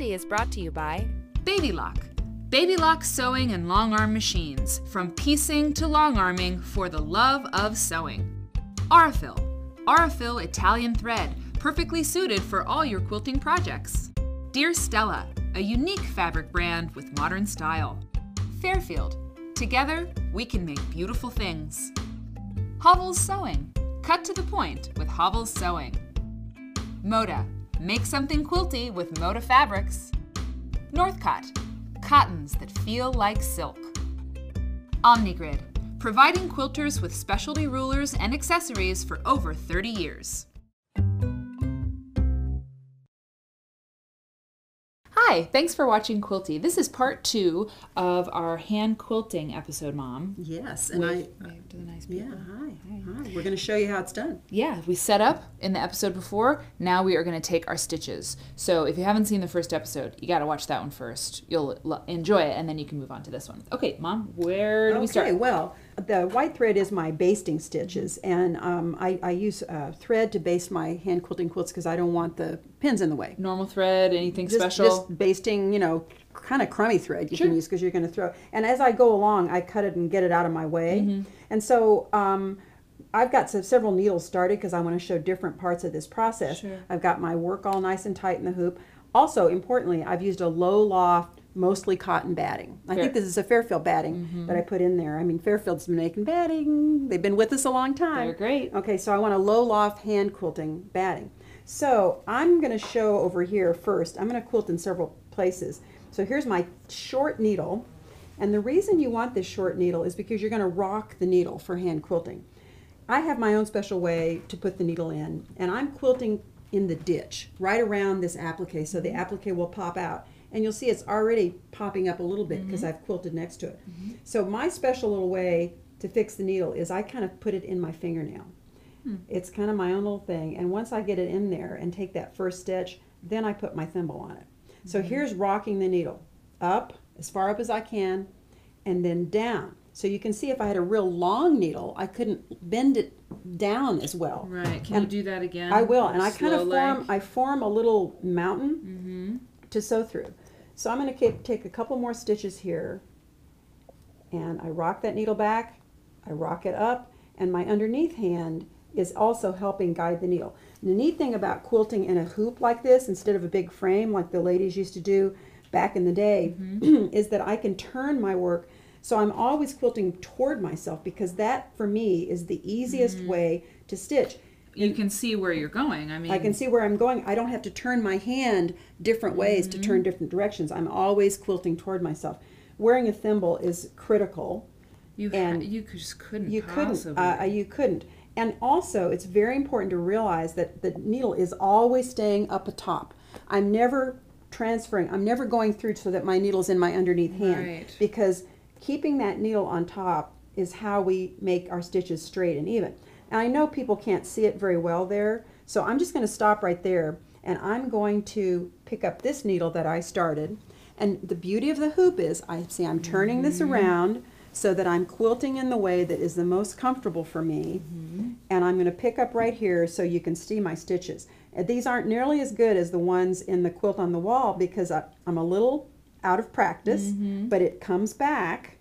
Is brought to you by Baby Lock. Baby Lock sewing and long arm machines, from piecing to long arming for the love of sewing. Aurifil. Aurifil Italian thread, perfectly suited for all your quilting projects. Dear Stella, a unique fabric brand with modern style. Fairfield. Together, we can make beautiful things. Havel's Sewing. Cut to the point with Havel's Sewing. Moda. Make something quilty with Moda fabrics. Northcott. Cottons that feel like silk. Omnigrid. Providing quilters with specialty rulers and accessories for over 30 years. Hi, thanks for watching Quilty. This is part two of our hand quilting episode, Mom. Yes, and Wave- I. wave to the nice Yeah, people. hi, hi. We're going to show you how it's done. Yeah, we set up in the episode before. Now we are going to take our stitches. So if you haven't seen the first episode, you got to watch that one first. You'll enjoy it, and then you can move on to this one. Okay, Mom, where do we start? Okay, well, the white thread is my basting stitches, and um, I, I use uh, thread to baste my hand quilting quilts because I don't want the pins in the way. Normal thread, anything Just, special? just basting, you know, kind of crummy thread you Sure. can use because you're going to throw. And as I go along, I cut it and get it out of my way. Mm-hmm. And so um, I've got several needles started because I want to show different parts of this process. Sure. I've got my work all nice and tight in the hoop. Also, importantly, I've used a low loft, mostly cotton batting. I Fair- think this is a Fairfield batting Mm-hmm. that I put in there. I mean, Fairfield's been making batting. They've been with us a long time. They're great. Okay, so I want a low loft hand quilting batting. So I'm going to show over here first. I'm going to quilt in several places. So here's my short needle. And the reason you want this short needle is because you're going to rock the needle for hand quilting. I have my own special way to put the needle in, and I'm quilting in the ditch right around this applique so the applique will pop out. And you'll see it's already popping up a little bit because mm-hmm. I've quilted next to it. Mm-hmm. So my special little way to fix the needle is I kind of put it in my fingernail. Hmm. It's kind of my own little thing. And once I get it in there and take that first stitch, then I put my thimble on it. So mm-hmm. here's rocking the needle up as far up as I can and then down. So you can see if I had a real long needle, I couldn't bend it down as well. Right. Can And you do that again? I will, and I kind of form. I form a little mountain Mm-hmm. to sew through. So I'm going to take a couple more stitches here, and I rock that needle back. I rock it up, and my underneath hand is also helping guide the needle. The neat thing about quilting in a hoop like this, instead of a big frame like the ladies used to do back in the day, mm-hmm. is that I can turn my work. So I'm always quilting toward myself because that, for me, is the easiest mm-hmm. way to stitch. You can see where you're going. I mean, I can see where I'm going. I don't have to turn my hand different ways to Mm-hmm. turn different directions. I'm always quilting toward myself. Wearing a thimble is critical. you ha- and you just couldn't You possibly. couldn't. Uh, you couldn't. And also, it's very important to realize that the needle is always staying up atop. I'm never transferring. I'm never going through so that my needle's in my underneath hand Right. because keeping that needle on top is how we make our stitches straight and even. And I know people can't see it very well there, so I'm just going to stop right there and I'm going to pick up this needle that I started. And the beauty of the hoop is, I see I'm turning this mm-hmm. around so that I'm quilting in the way that is the most comfortable for me. Mm-hmm. And I'm going to pick up right here so you can see my stitches. And these aren't nearly as good as the ones in the quilt on the wall because I, I'm a little out of practice, mm-hmm. but it comes back.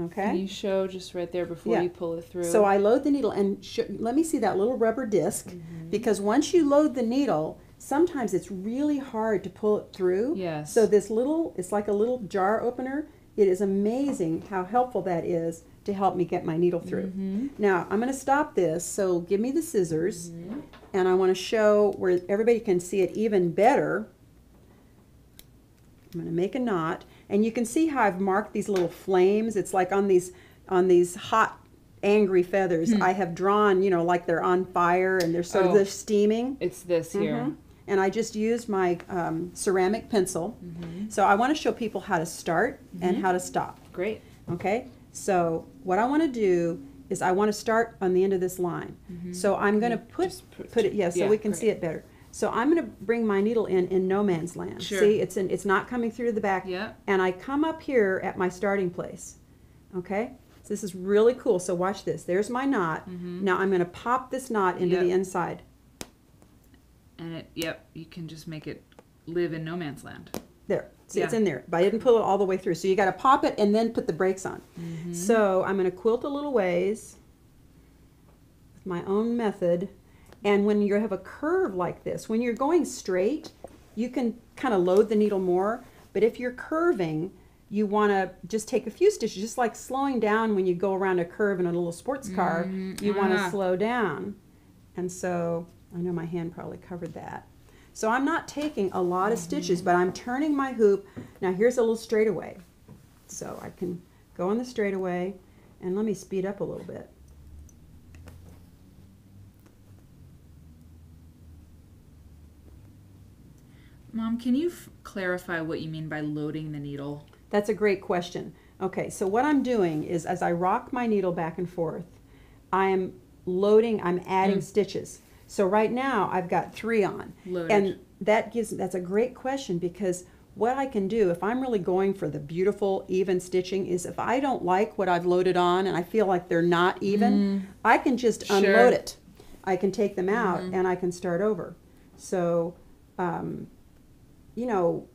Okay. Can you show just right there before Yeah. you pull it through? So I load the needle and sh- let me see that little rubber disk Mm-hmm. because once you load the needle, sometimes it's really hard to pull it through. Yes. So this little, it's like a little jar opener. It is amazing how helpful that is to help me get my needle through. Mm-hmm. Now I'm going to stop this. So give me the scissors, and I want to show where everybody can see it even better. I'm going to make a knot, and you can see how I've marked these little flames. It's like on these on these hot, angry feathers. I have drawn, you know, like they're on fire and they're sort Hmm. Oh. of they're steaming. it's this here. Mhm. And I just used my um, ceramic pencil. Mm-hmm. So I want to show people how to start and how to stop. Great. Okay, so what I want to do is I want to start on the end of this line. So I'm going to put Mm-hmm. Put- put, it yeah, so yeah, we can see it better. So I'm going to bring my needle in in no man's land. Sure. See, it's in, it's not coming through the back. Yep. And I come up here at my starting place. Okay, so this is really cool. So watch this. There's my knot. Now I'm going to pop this knot into the Mm-hmm. Inside. And it, yep, you can just make it live in no man's land. There. See, it's in there, but I didn't pull it all the way through. So you got to pop it and then put the brakes on. Mm-hmm. So I'm going to quilt a little ways with my own method. And when you have a curve like this, when you're going straight, you can kind of load the needle more. But if you're curving, you want to just take a few stitches, just like slowing down when you go around a curve in a little sports car. You want to ah. slow down. And so I know my hand probably covered that. So I'm not taking a lot of stitches, but I'm turning my hoop. Now here's a little straightaway. So I can go on the straightaway and let me speed up a little bit. Mom, can you f- clarify what you mean by loading the needle? That's a great question. Okay, so what I'm doing is as I rock my needle back and forth, I'm loading, I'm adding mm. stitches. So right now I've got three on. Loaded. And that gives, that's a great question because what I can do if I'm really going for the beautiful even stitching is if I don't like what I've loaded on and I feel like they're not even, mm. I can just Sure. unload it. I can take them out mm-hmm. and I can start over. So, um, you know,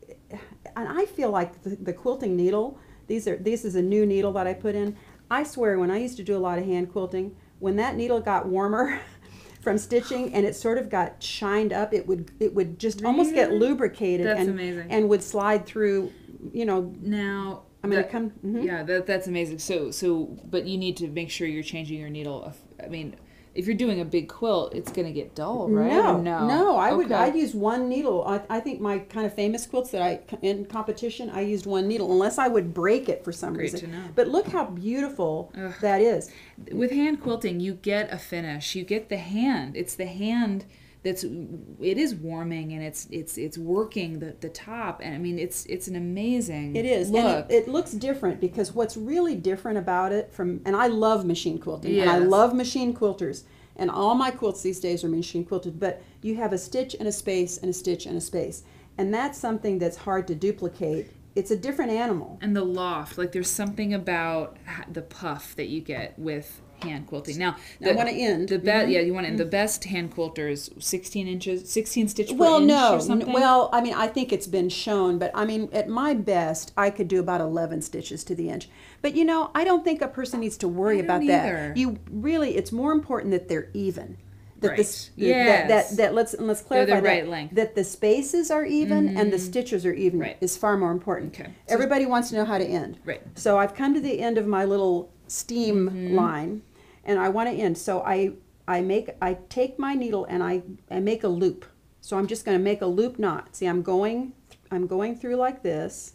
and I feel like the, the quilting needle. These are this is a new needle that I put in. I swear, when I used to do a lot of hand quilting, when that needle got warmer from stitching and it sort of got shined up, it would it would just almost get lubricated That's and amazing. and would slide through. You know, Now, I'm gonna come. mhm. Yeah, that that's amazing. So so, but you need to make sure you're changing your needle. I mean, if you're doing a big quilt, it's gonna get dull, right? No, no, no. I would. I'd use one needle. I, I think my kind of famous quilts that I in competition, I used one needle, unless I would break it for some Great reason. to know. But look how beautiful Ugh. that is. with hand quilting you get a finish you get the hand it's the hand that's it is warming and it's it's it's working the the top and i mean it's it's an amazing It is, look and it, it looks different because what's really different about it from, and I love machine quilting, and I love machine quilters, and all my quilts these days are machine quilted. But you have a stitch and a space and a stitch and a space, and that's something that's hard to duplicate. It's a different animal. and the loft like there's something about the puff that you get with hand quilting now I wanna end. the best mm-hmm. yeah you want to end the mm-hmm. best hand quilters 16 inches 16 stitch per Well, inch no, or n- something well, I mean, I think it's been shown, but I mean, at my best, I could do about eleven stitches to the inch. But you know, I don't think a person needs to worry about either. that. You really, it's more important that they're even. That the s- Right. that, that, that let's let's They're the clarify right that, length. that the spaces are even and the mm-hmm. stitches are even Right. is far more important. Okay. So- Everybody wants to know how to end. Right. So I've come to the end of my little steam Mm-hmm. line, and I want to end. So I I make I take my needle and I I make a loop. So I'm just going to make a loop knot. See, I'm going I'm going through like this,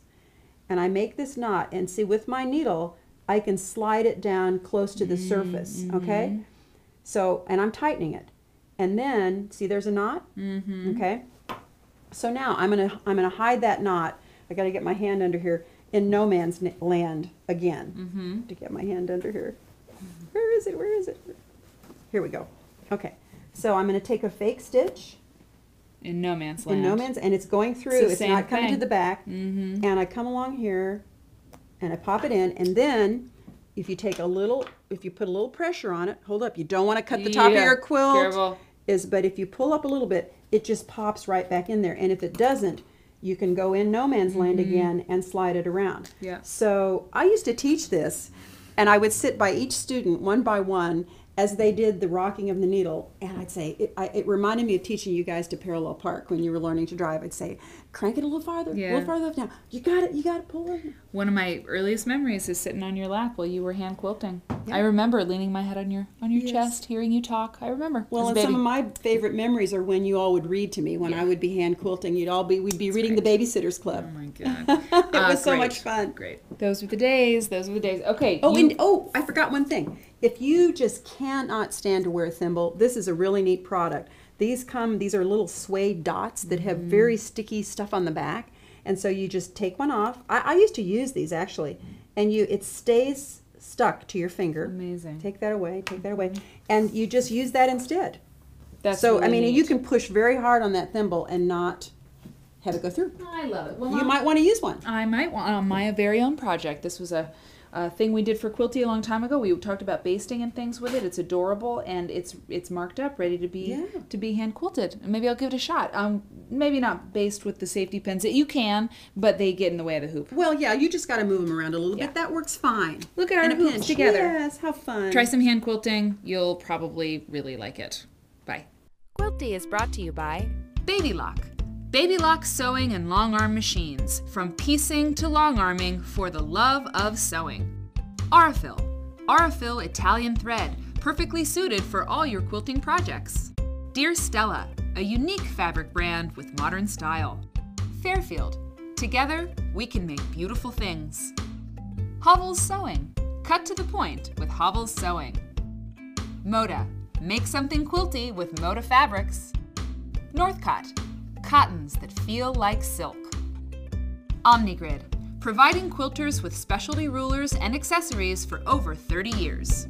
and I make this knot. And see, with my needle, I can slide it down close to the surface. Okay. So and I'm tightening it, and then see, there's a knot. mm-hmm. Okay. So now I'm gonna I'm gonna hide that knot. I got to get my hand under here in no man's land again. Mm-hmm. To get my hand under here. Where is it? Where is it? Here we go. Okay. So I'm gonna take a fake stitch in no man's land in no man's, and it's going through. the It's, not coming to the back. mm-hmm. And I come along here, and I pop it in, and then. If you take a little, if you put a little pressure on it, hold up. You don't want to cut the top of your quilt Careful. is but if you pull up a little bit it just pops right back in there and if it doesn't you can go in no man's land again and slide it around. Yeah. so i used to teach this and i would sit by each student one by one as they did the rocking of the needle and i'd say it, I, it reminded me of teaching you guys to parallel park when you were learning to drive i'd say crank it a little farther a little farther left now you got it you got it pull it One of my earliest memories is sitting on your lap while you were hand quilting. Yeah. I remember leaning my head on your on your Yes. chest, hearing you talk. I remember. Well, and some of my favorite memories are when you all would read to me when I would be hand quilting. You'd all be we'd be reading the Babysitters Club. Oh my god. it Ah, was so great. much fun. Great. Those were the days. Those were the days. Okay. Oh, you- and oh, I forgot one thing. If you just cannot stand to wear a thimble, this is a really neat product. These come; these are little suede dots that have Mm-hmm. very sticky stuff on the back, and so you just take one off. I, I used to use these actually, and you it stays stuck to your finger. Amazing. Take that away. Take that away, and you just use that instead. That's so I mean, neat. you can push very hard on that thimble and not have it go through. I love it. Well, You Mom, might want to use one. I might want on my very own project. This was a uh, thing we did for Quilty a long time ago. We talked about basting and things with it. It's adorable and it's it's marked up, ready to be Yeah. to be hand quilted. Maybe I'll give it a shot. Um, maybe not based with the safety pins that you can, but they get in the way of the hoop. Well, yeah, you just got to move them around a little Yeah. bit. That works fine. Look at our In a hoops pinch. together. Yes, how fun. Try some hand quilting. You'll probably really like it. Bye. Quilty is brought to you by Baby Lock. Baby Lock sewing and long arm machines. From piecing to long arming for the love of sewing. Aurifil. Aurifil Italian thread. Perfectly suited for all your quilting projects. Dear Stella. A unique fabric brand with modern style. Fairfield. Together, we can make beautiful things. Havel's Sewing. Cut to the point with Havel's Sewing. Moda. Make something quilty with Moda fabrics. Northcott. Cottons that feel like silk. Omnigrid. Providing quilters with specialty rulers and accessories for over 30 years.